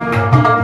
गम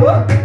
어?